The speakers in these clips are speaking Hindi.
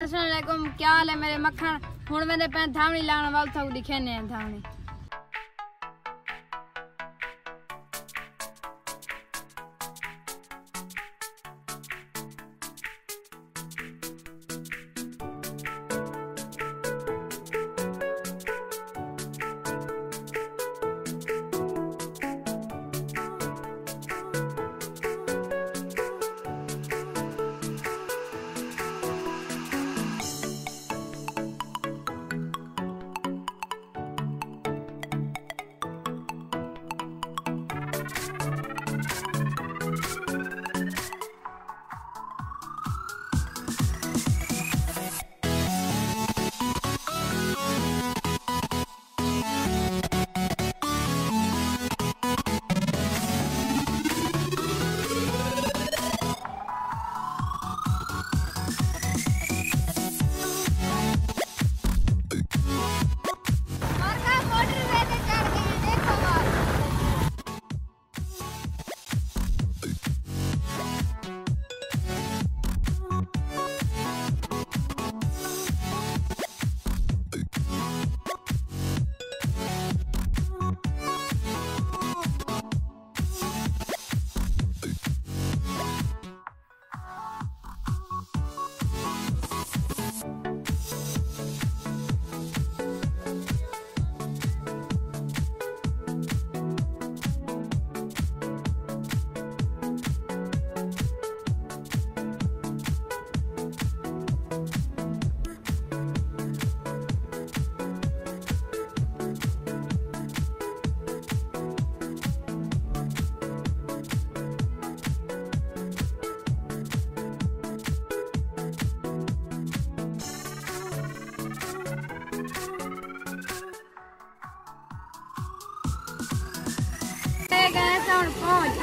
असलाकुम क्या हाल है मेरे मक्खन? हूँ मेरे पे थावनी लाने वाल था दिखेने थावनी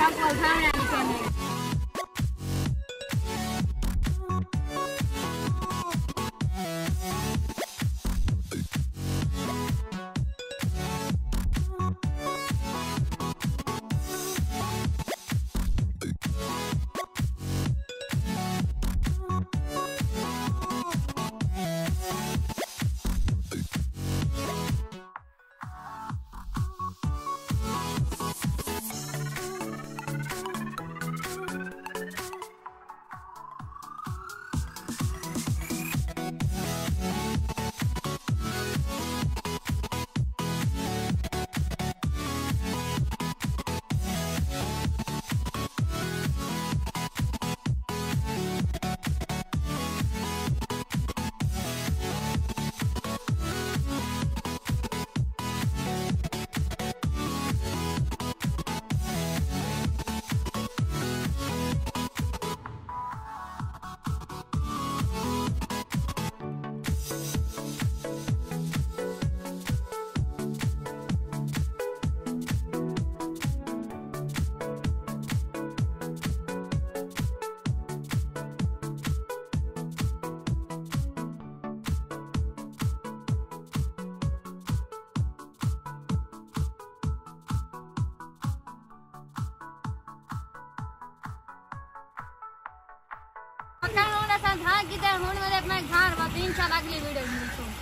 好好看呀。था कि हूँ मेरे घर वापस